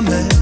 jamais.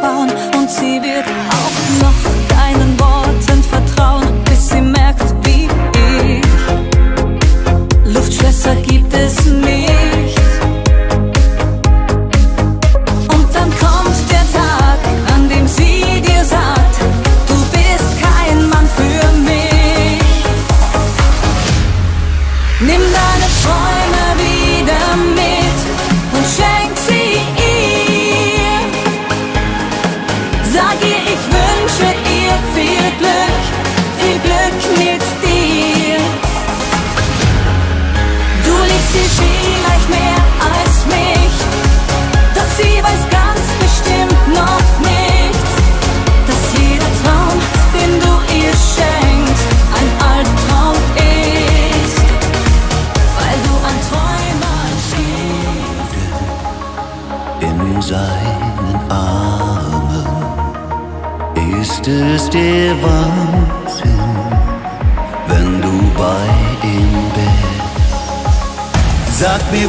bauen und sie wird auf.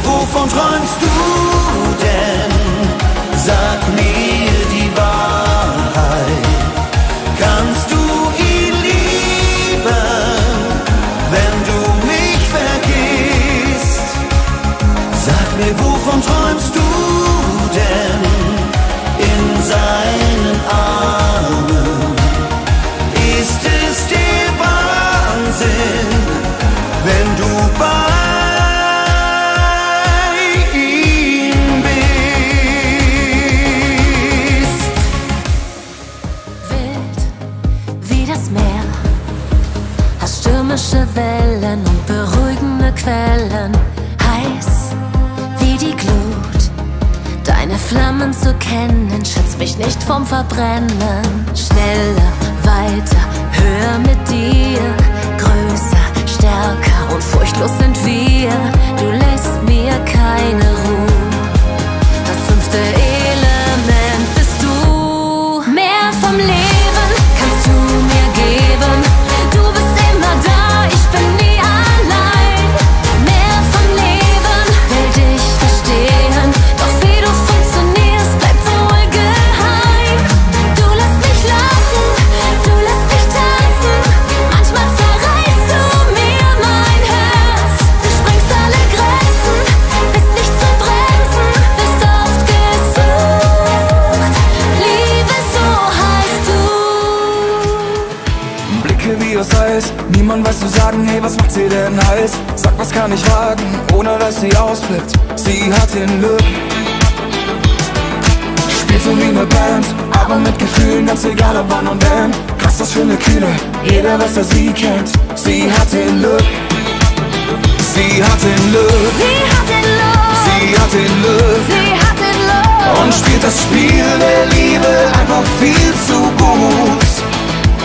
wovon träumst du? meine Flammen zu kennen, schützt mich nicht vom Verbrennen. Schneller, weiter, höher mit dir, größer, stärker und furchtlos sind wir. Du lässt mir keine Ruhe. Das fünfte Ehe. kann nicht wagen, ohne dass sie ausflippt. Sie hat den Look. Spielt so wie eine Band, aber mit Gefühlen, ganz egal ob wann und wenn. Krass, das für eine Kühle, jeder weiß, dass sie kennt. Sie hat den Look. Sie hat den Look. Sie hat den Look. Sie hat den Look. Sie hat den Look. Und spielt das Spiel der Liebe einfach viel zu gut.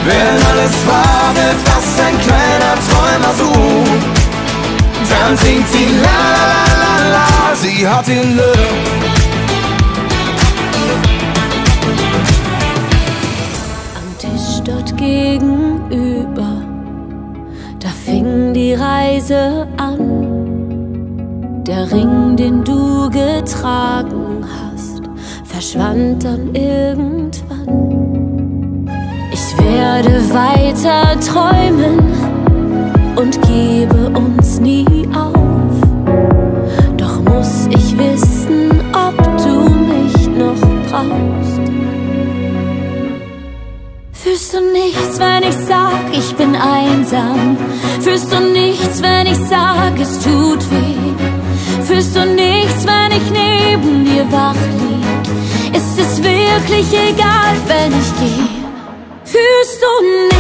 Wenn alles wartet, was ein kleiner Träumer sucht dann singt sie la la la la, sie hat ihn Löwen Am Tisch dort gegenüber, da fing die Reise an. Der Ring, den du getragen hast, verschwand dann irgendwann. Ich werde weiter träumen und gebe uns nie es tut weh? Fühlst du nichts, wenn ich neben dir wach lieg? Ist es wirklich egal, wenn ich gehe? Fühlst du nichts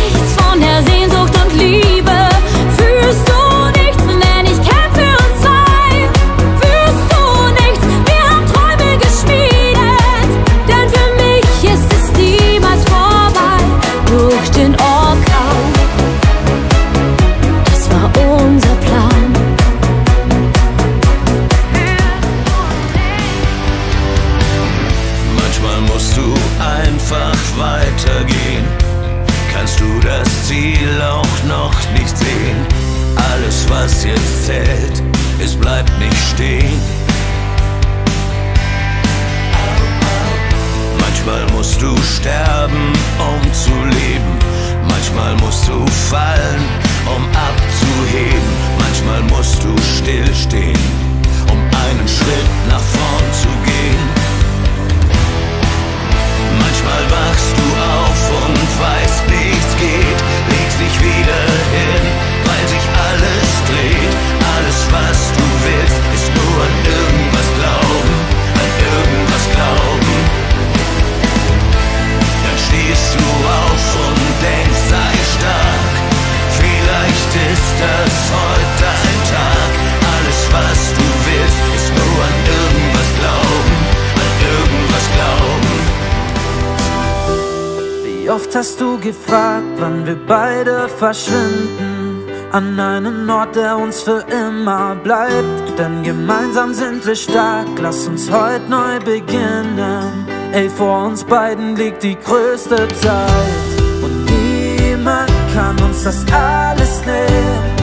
hast du gefragt, wann wir beide verschwinden? An einen Ort, der uns für immer bleibt. Denn gemeinsam sind wir stark, lass uns heute neu beginnen. Ey, vor uns beiden liegt die größte Zeit. Und niemand kann uns das alles nehmen.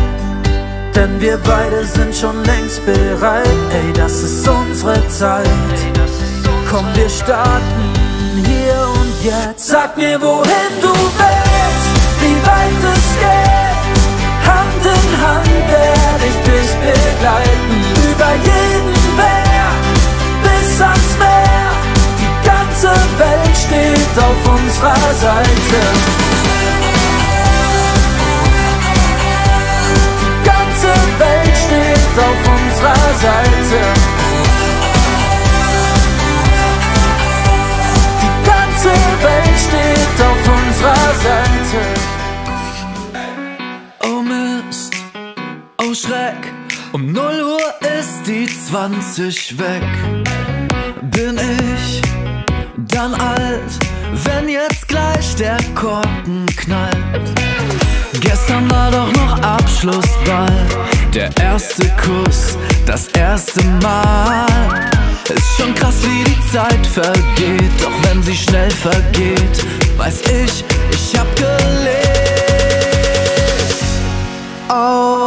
Denn wir beide sind schon längst bereit. Ey, das ist unsere Zeit. Komm, wir starten jetzt. Sag mir, wohin du willst, wie weit es geht. Hand in Hand werde ich dich begleiten. Über jeden Berg bis ans Meer. Die ganze Welt steht auf unserer Seite. Um 0 Uhr ist die 20 weg. Bin ich dann alt, wenn jetzt gleich der Korken knallt? Gestern war doch noch Abschlussball. Der erste Kuss, das erste Mal. Ist schon krass, wie die Zeit vergeht. Doch wenn sie schnell vergeht, weiß ich, ich hab gelebt.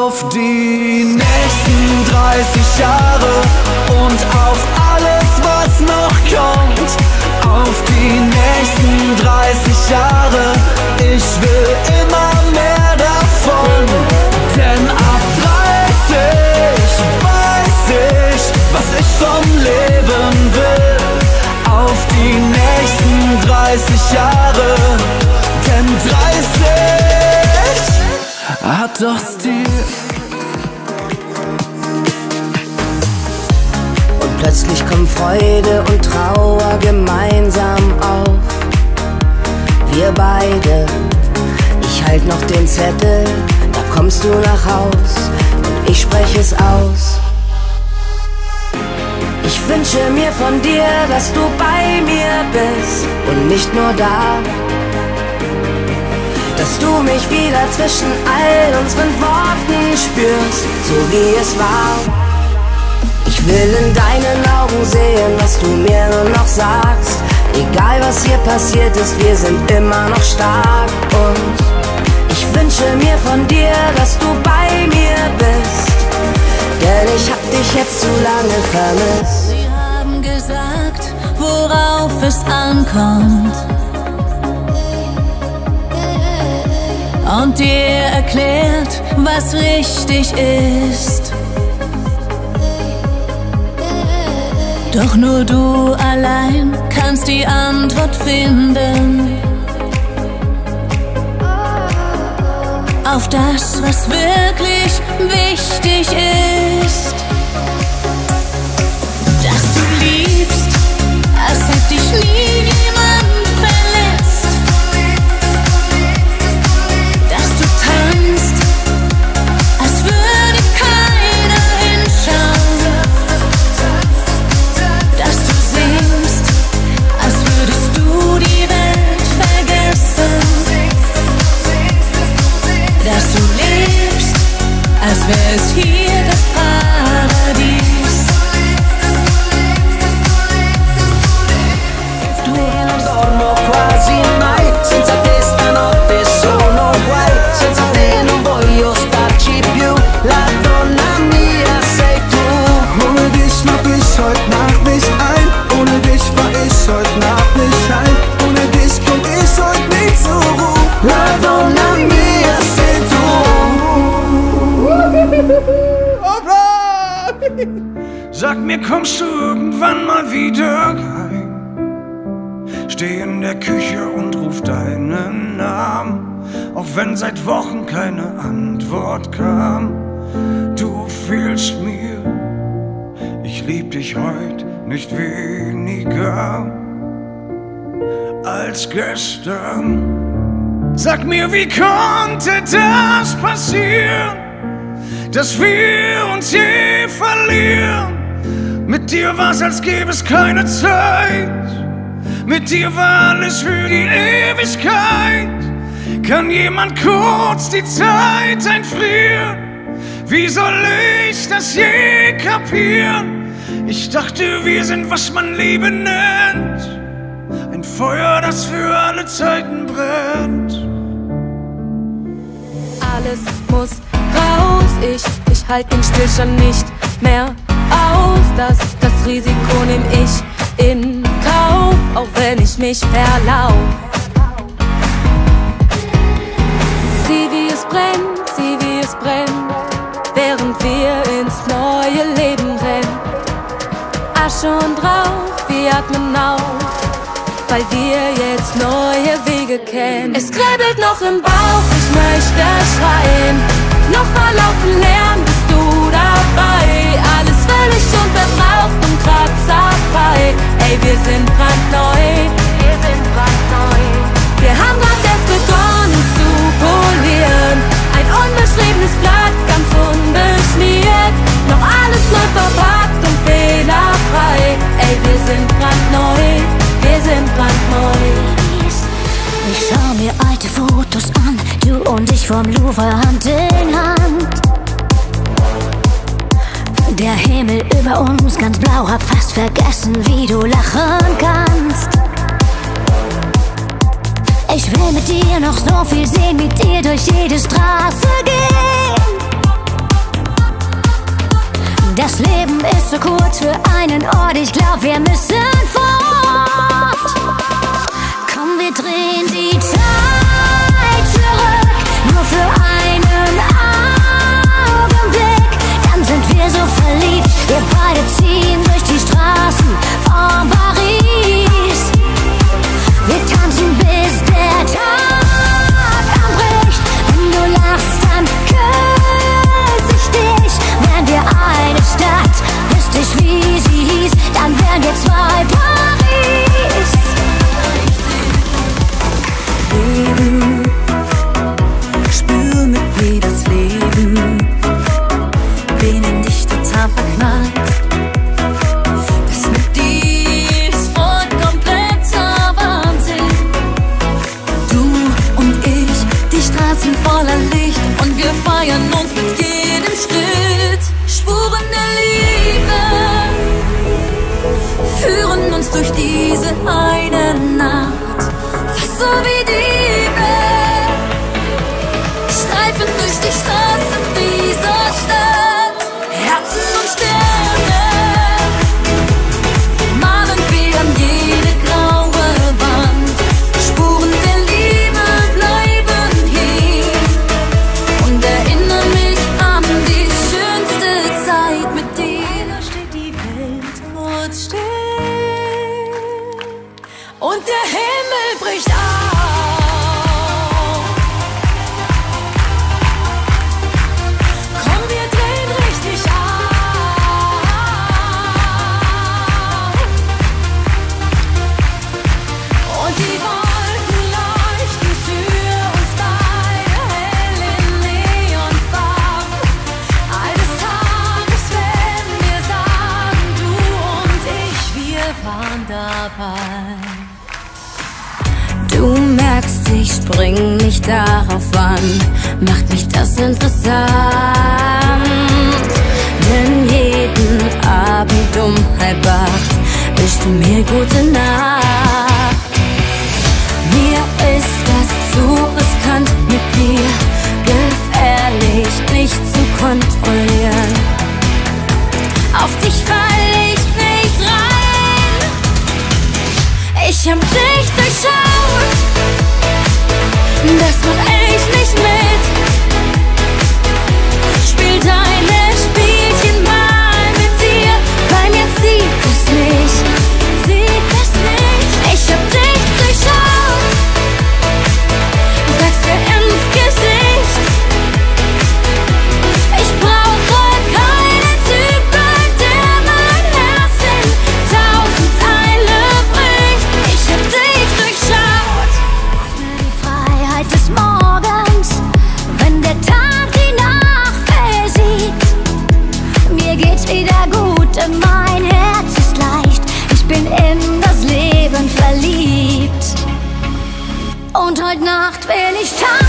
Auf die nächsten 30 Jahre und auf alles, was noch kommt. Auf die nächsten 30 Jahre, ich will immer mehr davon. Denn ab 30 weiß ich, was ich vom Leben will. Auf die nächsten 30 Jahre, denn 30 hat doch Stil. Und plötzlich kommen Freude und Trauer gemeinsam auf. Wir beide, ich halt noch den Zettel, da kommst du nach Haus und ich spreche es aus. Ich wünsche mir von dir, dass du bei mir bist und nicht nur da. Dass du mich wieder zwischen all unseren Worten spürst, so wie es war. Ich will in deinen Augen sehen, was du mir nur noch sagst. Egal was hier passiert ist, wir sind immer noch stark. Und ich wünsche mir von dir, dass du bei mir bist. Denn ich hab dich jetzt zu lange vermisst. Sie haben gesagt, worauf es ankommt. Und dir erklärt, was richtig ist. Doch nur du allein kannst die Antwort finden. Auf das, was wirklich wichtig ist. Seit Wochen keine Antwort kam. Du fehlst mir, ich lieb dich heute nicht weniger als gestern. Sag mir, wie konnte das passieren? dass wir uns je verlieren. Mit dir war's, als gäbe es keine Zeit. Mit dir war alles für die Ewigkeit. Kann jemand kurz die Zeit einfrieren? Wie soll ich das je kapieren? Ich dachte, wir sind, was man Liebe nennt. Ein Feuer, das für alle Zeiten brennt. Alles muss raus. Ich, ich halt den Stillstand nicht mehr aus. Das, das Risiko nehm ich in Kauf, auch wenn ich mich verlauf. Sieh wie es brennt, sieh wie es brennt, während wir ins neue Leben rennen. Asche und Rauch, wir atmen auf weil wir jetzt neue Wege kennen. Es kribbelt noch im Bauch, ich möchte schreien. Nochmal laufen lernen, bist du dabei? Alles völlig unverbraucht und kratzerfrei. Ey, wir sind brandneu. Wir sind brandneu. Wir haben vom Louvre Hand in Hand. Der Himmel über uns ganz blau, hab fast vergessen, wie du lachen kannst. Ich will mit dir noch so viel sehen, mit dir durch jede Straße gehen. Das Leben ist so kurz für einen Ort, ich glaub, wir müssen waren dabei. Du merkst, ich spring nicht darauf an, macht mich das interessant. Denn jeden Abend um halb acht bist du mir gute Nacht. Mir ist das zu riskant mit dir, gefährlich, dich zu kontrollieren. Auf dich fallen. Ich hab dich durchschaut. Heute Nacht will ich tanzen.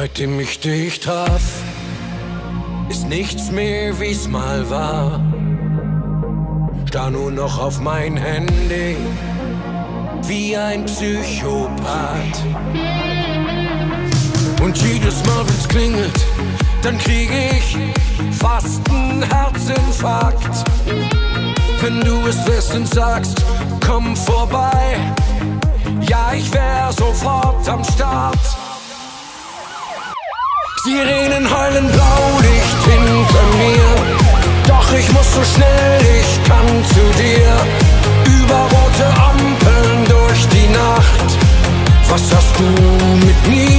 Seitdem ich dich traf, ist nichts mehr wie's mal war. Starr nur noch auf mein Handy, wie ein Psychopath. Und jedes Mal, wenn's klingelt, dann krieg ich fast einen Herzinfarkt. Wenn du es wirst und sagst, komm vorbei, ja, ich wär sofort am Start. Sirenen heulen blaulicht hinter mir. Doch ich muss so schnell ich kann zu dir. Über rote Ampeln durch die Nacht. Was hast du mit mir?